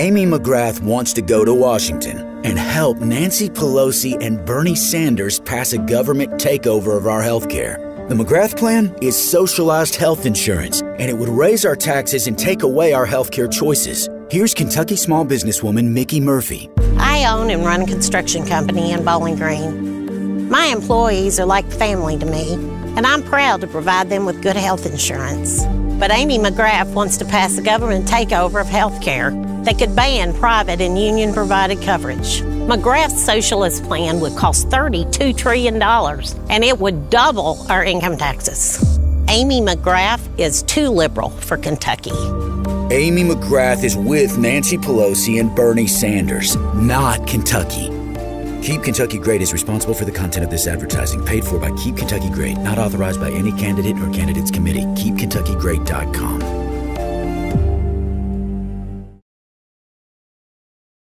Amy McGrath wants to go to Washington and help Nancy Pelosi and Bernie Sanders pass a government takeover of our health care. The McGrath plan is socialized health insurance, and it would raise our taxes and take away our health care choices. Here's Kentucky small businesswoman Mickey Murphy. I own and run a construction company in Bowling Green. My employees are like family to me, and I'm proud to provide them with good health insurance. But Amy McGrath wants to pass a government takeover of health care that could ban private and union provided coverage. McGrath's socialist plan would cost $32 trillion, and it would double our income taxes. Amy McGrath is too liberal for Kentucky. Amy McGrath is with Nancy Pelosi and Bernie Sanders, not Kentucky. Keep Kentucky Great is responsible for the content of this advertising, paid for by Keep Kentucky Great, not authorized by any candidate or candidates committee. KeepKentuckyGreat.com.